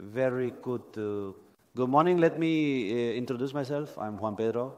very good. Uh, good morning. Let me uh, introduce myself. I'm Juan Pedro,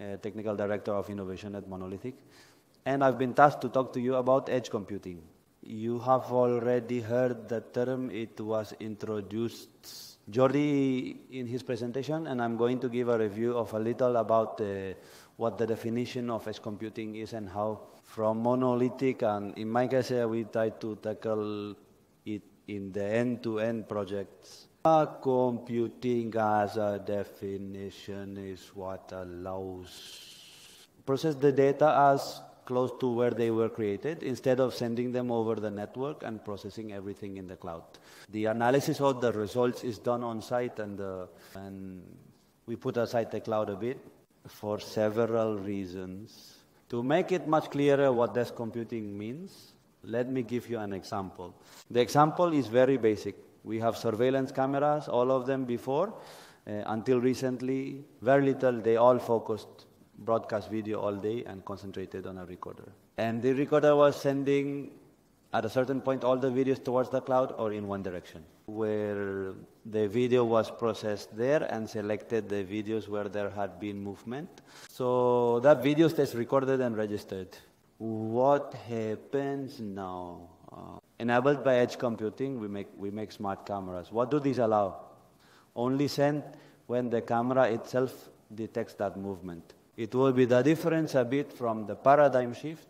uh, Technical Director of Innovation at Monolitic. And I've been tasked to talk to you about edge computing. You have already heard the term, it was introduced Jordi in his presentation, and I'm going to give a review of a little about uh, what the definition of edge computing is and how from Monolitic, and in my case, uh, we try to tackle in the end-to-end projects. Computing as a definition is what allows process the data as close to where they were created instead of sending them over the network and processing everything in the cloud. The analysis of the results is done on site and, uh, and we put aside the cloud a bit for several reasons. To make it much clearer what edge computing means, let me give you an example. The example is very basic. We have surveillance cameras, all of them before. Uh, until recently, very little, they all focused broadcast video all day and concentrated on a recorder. And the recorder was sending, at a certain point, all the videos towards the cloud or in one direction, where the video was processed there and selected the videos where there had been movement. So that video stays recorded and registered. What happens now? Uh, enabled by edge computing, we make, we make smart cameras. What do these allow? Only send when the camera itself detects that movement. It will be the difference a bit from the paradigm shift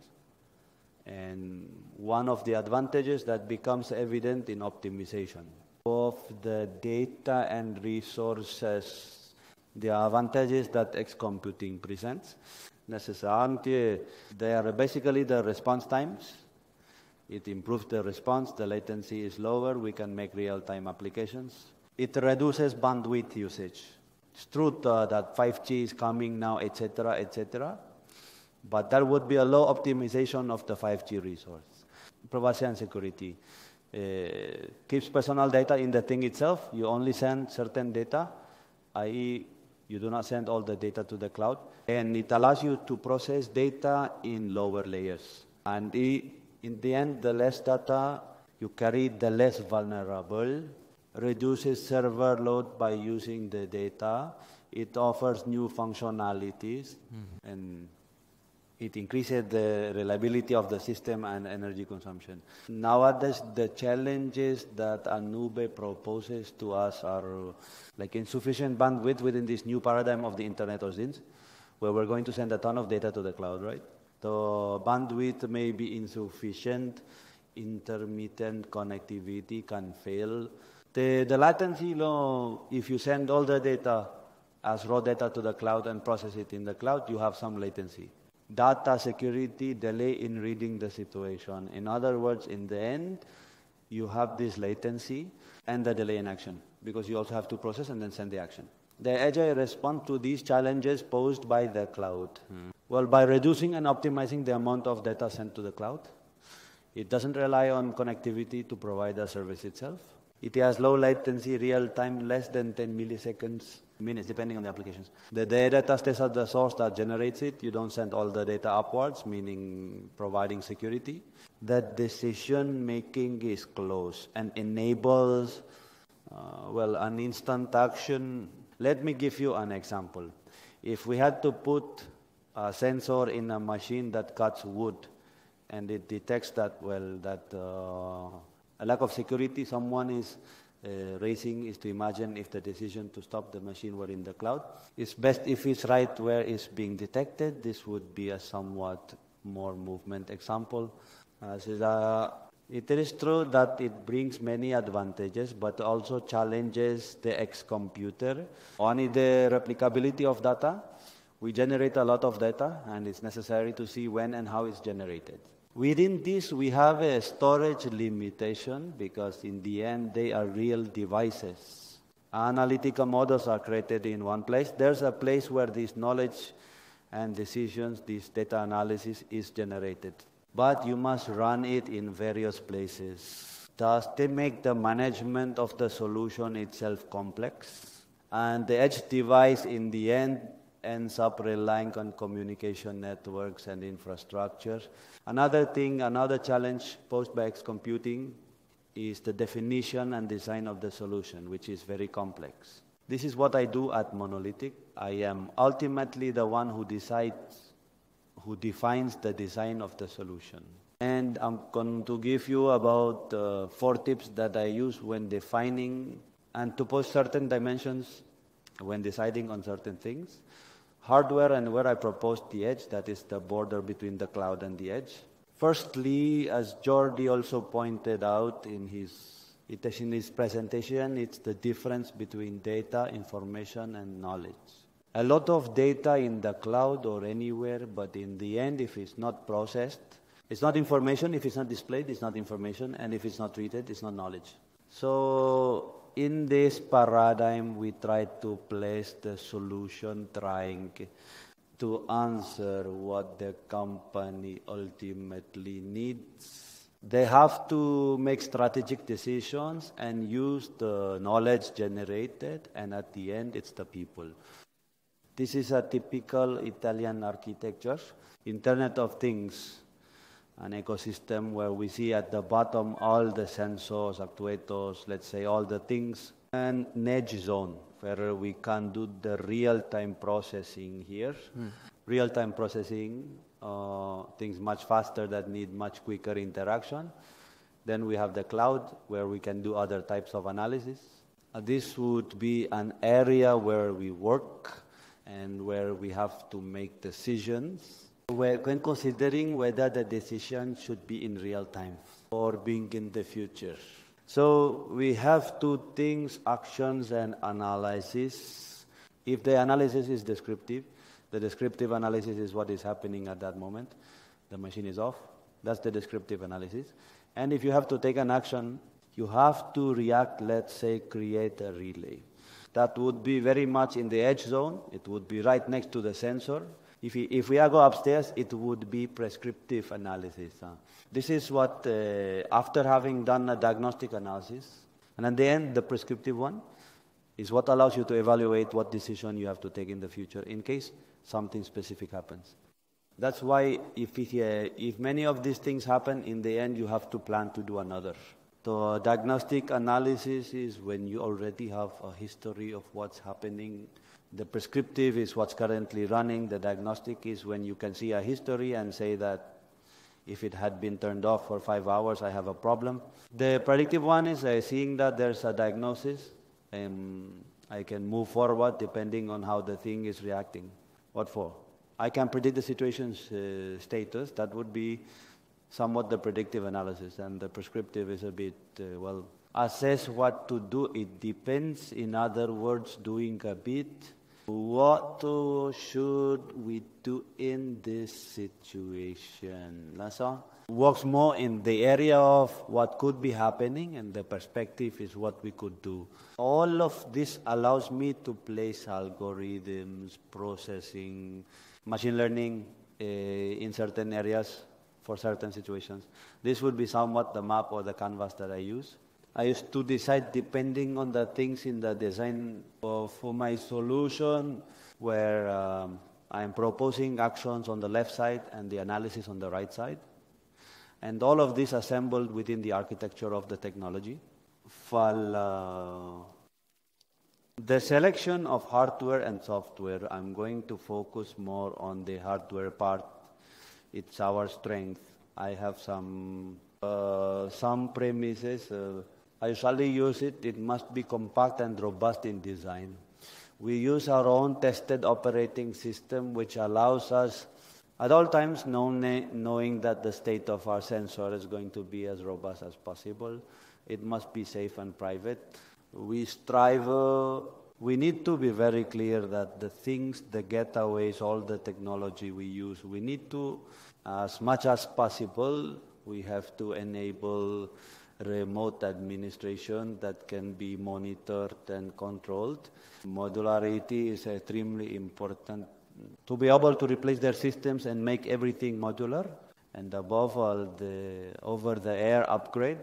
and one of the advantages that becomes evident in optimization of the data and resources, the advantages that edge computing presents. Necessarily, they are basically the response times. It improves the response, the latency is lower, we can make real-time applications. It reduces bandwidth usage. It's true uh, that 5G is coming now, etc., etc., but that would be a low optimization of the 5G resource. Privacy and security. Uh, keeps personal data in the thing itself. You only send certain data, i.e., you do not send all the data to the cloud. And it allows you to process data in lower layers. And in the end, the less data you carry, the less vulnerable reduces server load by using the data. It offers new functionalities mm-hmm. and it increases the reliability of the system and energy consumption. Nowadays, the challenges that Anube proposes to us are like insufficient bandwidth within this new paradigm of the Internet of Things, where we're going to send a ton of data to the cloud, right? So bandwidth may be insufficient, intermittent connectivity can fail, the, the latency law, if you send all the data as raw data to the cloud and process it in the cloud, you have some latency. Data security, delay in reading the situation. In other words, in the end, you have this latency and the delay in action because you also have to process and then send the action. The agile response to these challenges posed by the cloud. Hmm. Well, by reducing and optimizing the amount of data sent to the cloud, it doesn't rely on connectivity to provide the service itself. It has low latency, real time, less than 10 milliseconds, minutes, depending on the applications. The data stays at the source that generates it. You don't send all the data upwards, meaning providing security. The decision making is close and enables, uh, well, an instant action. Let me give you an example. If we had to put a sensor in a machine that cuts wood and it detects that, well, that. Uh, a lack of security someone is uh, raising is to imagine if the decision to stop the machine were in the cloud. It's best if it's right where it's being detected. This would be a somewhat more movement example. Uh, it is true that it brings many advantages, but also challenges the edge computer. One is the replicability of data. We generate a lot of data, and it's necessary to see when and how it's generated. Within this, we have a storage limitation because in the end, they are real devices. Analytical models are created in one place. There's a place where this knowledge and decisions, this data analysis is generated. But you must run it in various places. Thus, they make the management of the solution itself complex. And the edge device, in the end, ends up relying on communication networks and infrastructure. Another thing, another challenge posed by edge computing is the definition and design of the solution, which is very complex. This is what I do at Monolitic. I am ultimately the one who decides, who defines the design of the solution. And I'm going to give you about uh, four tips that I use when defining and to pose certain dimensions when deciding on certain things. Hardware and where I proposed the edge, that is the border between the cloud and the edge. Firstly, as Jordi also pointed out in his in his presentation, it's the difference between data, information, and knowledge. A lot of data in the cloud or anywhere, but in the end, if it's not processed, it's not information. If it's not displayed, it's not information. And if it's not treated, it's not knowledge. So, in this paradigm, we try to place the solution trying to answer what the company ultimately needs. They have to make strategic decisions and use the knowledge generated, and at the end, it's the people. This is a typical IIoT architecture. Internet of Things, an ecosystem where we see at the bottom all the sensors, actuators, let's say all the things, and edge zone, where we can do the real-time processing here. Mm. Real-time processing, uh, things much faster that need much quicker interaction. Then we have the cloud, where we can do other types of analysis. Uh, this would be an area where we work and where we have to make decisions when considering whether the decision should be in real time or being in the future. So we have two things, actions and analysis. If the analysis is descriptive, the descriptive analysis is what is happening at that moment. The machine is off. That's the descriptive analysis. And if you have to take an action, you have to react, let's say, create a relay. That would be very much in the edge zone. It would be right next to the sensor. If we, if we go upstairs, it would be prescriptive analysis. Uh. This is what, uh, after having done a diagnostic analysis, and at the end, the prescriptive one is what allows you to evaluate what decision you have to take in the future in case something specific happens. That's why if, it, uh, if many of these things happen, in the end, you have to plan to do another. So diagnostic analysis is when you already have a history of what's happening the prescriptive is what's currently running. The diagnostic is when you can see a history and say that if it had been turned off for five hours, I have a problem. The predictive one is uh, seeing that there's a diagnosis and I can move forward depending on how the thing is reacting. What for? I can predict the situation's uh, status. That would be somewhat the predictive analysis, and the prescriptive is a bit, uh, well, assess what to do. It depends, in other words, doing a bit what should we do in this situation? Lasa works more in the area of what could be happening, and the perspective is what we could do. All of this allows me to place algorithms, processing, machine learning uh, in certain areas for certain situations. This would be somewhat the map or the canvas that I use. I used to decide depending on the things in the design of my solution, where um, I'm proposing actions on the left side and the analysis on the right side. And all of this assembled within the architecture of the technology. Fal, uh, the selection of hardware and software, I'm going to focus more on the hardware part. It's our strength. I have some uh, some premises. Uh, I usually use it, it must be compact and robust in design. We use our own tested operating system, which allows us at all times knowing that the state of our sensor is going to be as robust as possible. It must be safe and private. We strive, uh, we need to be very clear that the things, the gateways, all the technology we use, we need to, as much as possible, we have to enable remote administration that can be monitored and controlled. Modularity is extremely important to be able to replace their systems and make everything modular. And above all, the over-the-air upgrade,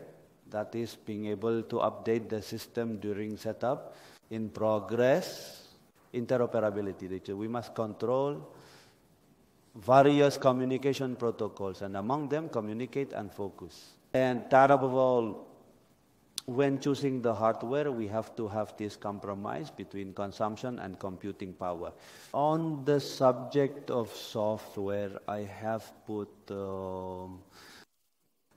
that is being able to update the system during setup. In progress, interoperability. We must control various communication protocols, and among them, communicate and focus. And that above all, when choosing the hardware, we have to have this compromise between consumption and computing power. On the subject of software, I have put um,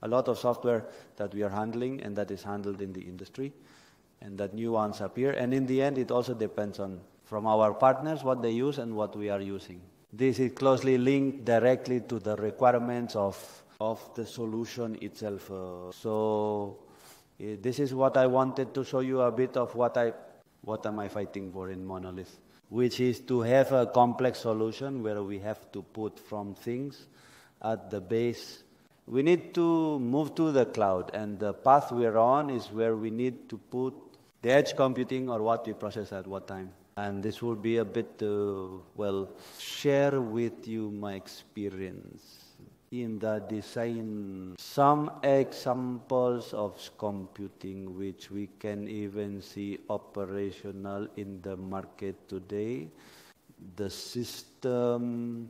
a lot of software that we are handling and that is handled in the industry, and that new ones appear. And in the end, it also depends on from our partners what they use and what we are using. This is closely linked directly to the requirements of of the solution itself. Uh, so uh, this is what I wanted to show you a bit of what I what am I fighting for in monolith, which is to have a complex solution where we have to put from things at the base. We need to move to the cloud, and the path we're on is where we need to put the edge computing or what we process at what time. And this will be a bit, uh, well, share with you my experience in the design some examples of computing which we can even see operational in the market today. The system,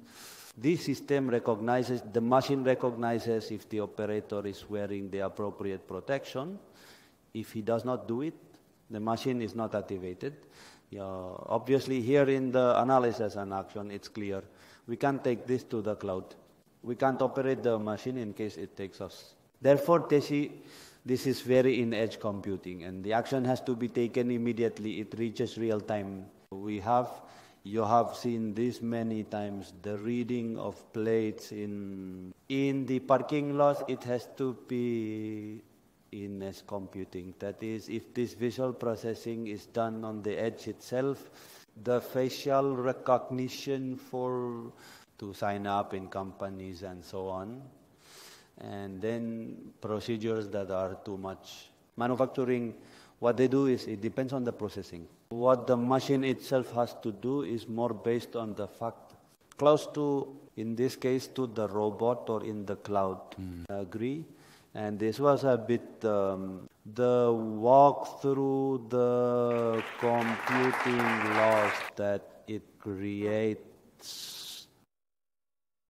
this system recognizes, the machine recognizes if the operator is wearing the appropriate protection. If he does not do it, the machine is not activated. Yeah, obviously here in the analysis and action, it's clear. We can take this to the cloud we can't operate the machine in case it takes us. Therefore, TESI, this is very in edge computing, and the action has to be taken immediately. It reaches real time. We have, you have seen this many times, the reading of plates in, in the parking lot, it has to be in edge computing. That is, if this visual processing is done on the edge itself, the facial recognition for to sign up in companies and so on. And then procedures that are too much. Manufacturing, what they do is it depends on the processing. What the machine itself has to do is more based on the fact, close to, in this case, to the robot or in the cloud. Mm. Agree? And this was a bit um, the walk through the computing laws that it creates